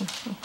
Mm-hmm.